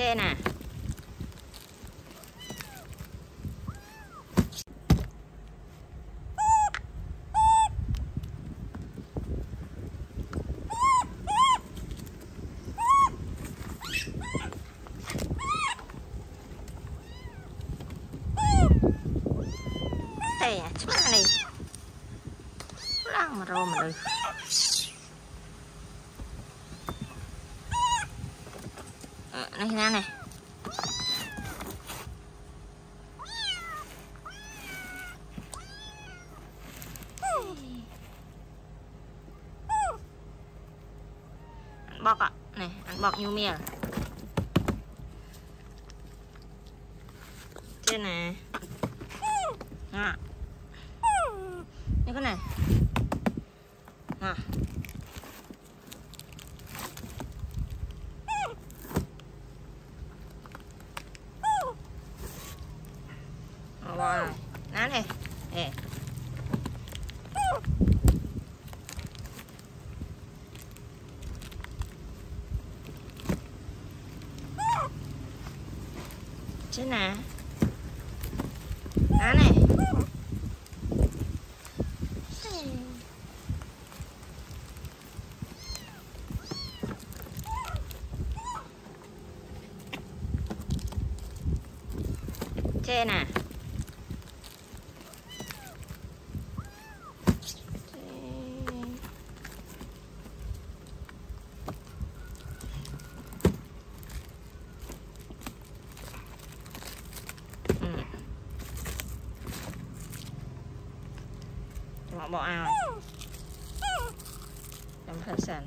chê nè à. Ờ, đây à, rô mà Này nè này Ăn bọc ạ à. Này, ăn bọc như mìa Trên nè à. như cái này hả, Ờ, bò này nè. Trên nè. Ná này chê nè Ừ. Bỏ bỏ ao. Chấm thật sẵn.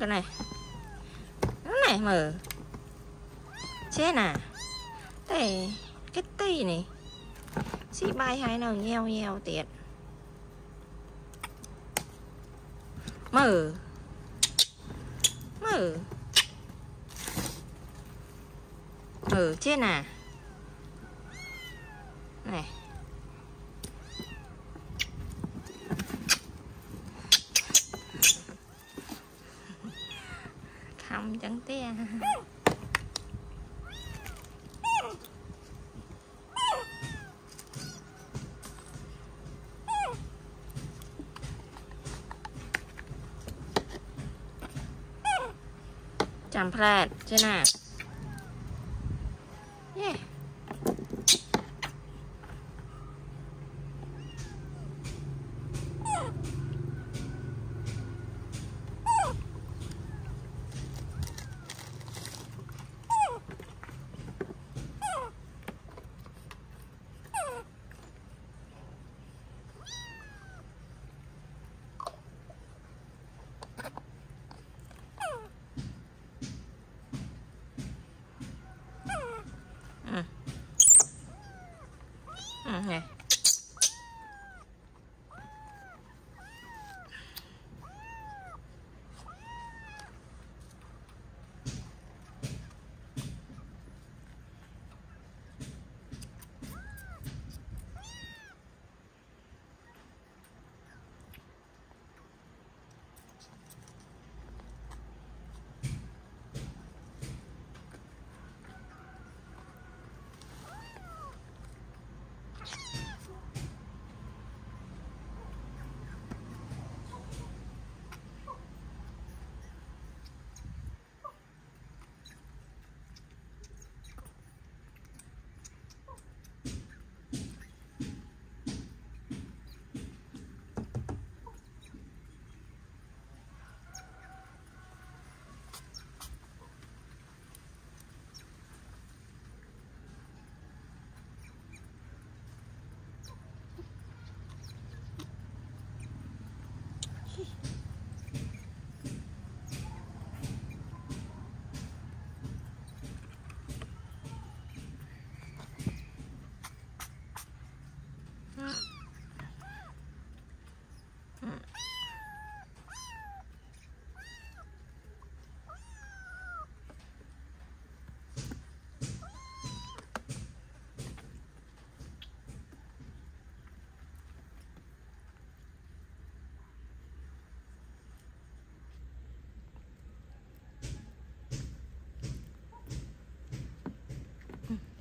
Cái này. Cái này mở. Chết à. nè đây cái tì này. Xí bay hai nào nheo nheo tiệt. Mở ở mở chết à. Này. Không chẳng tia จำแพลาดเจ้าหน้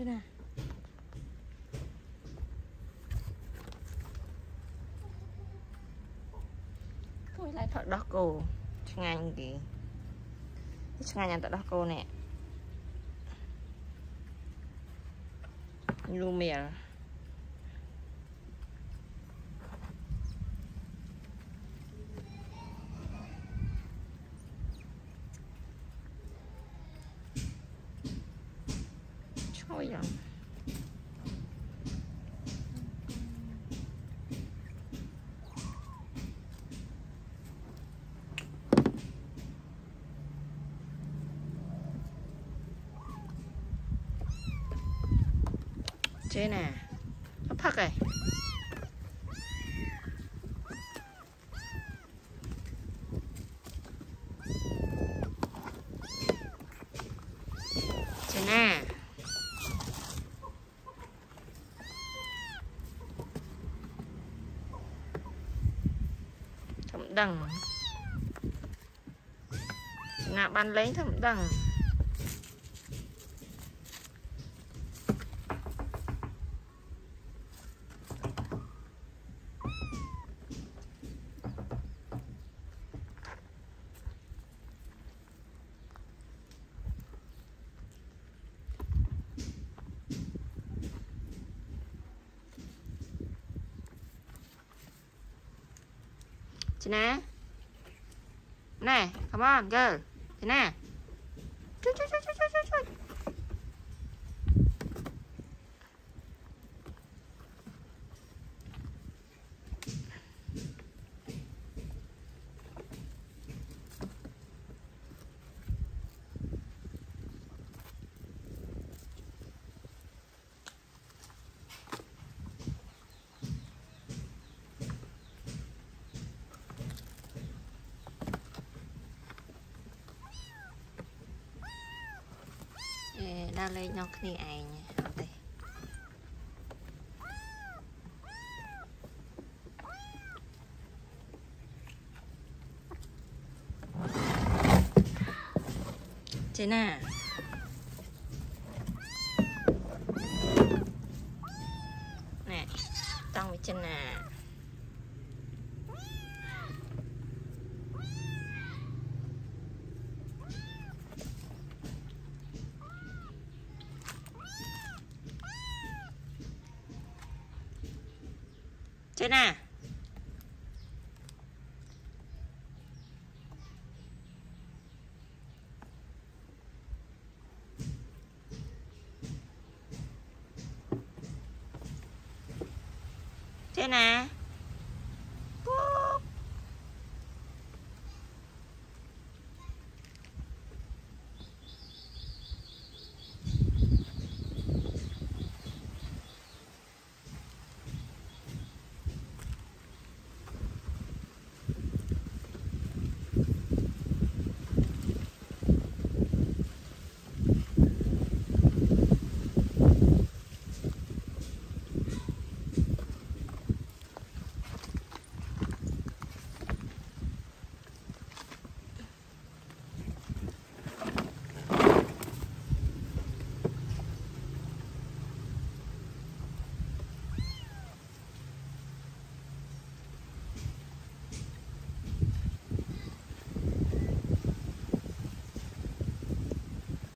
ណាគួយឡាយផឹកដោះគោឆ្ងាញ់គេឆ្ងាញ់អានតដោះគោនេះលូមែល Chế nè. Nó phắc này Chế nè. Thẩm đằng. Ngạ ban lấy thẩm đằng. Chị Nè, nè come on, girl. Jenna. Chui, chui, chui, chui, chui, chui. អេដល់លេខនោះគ្នាឯងអត់ទេចេណាណែតង់វិចិណា Trên nè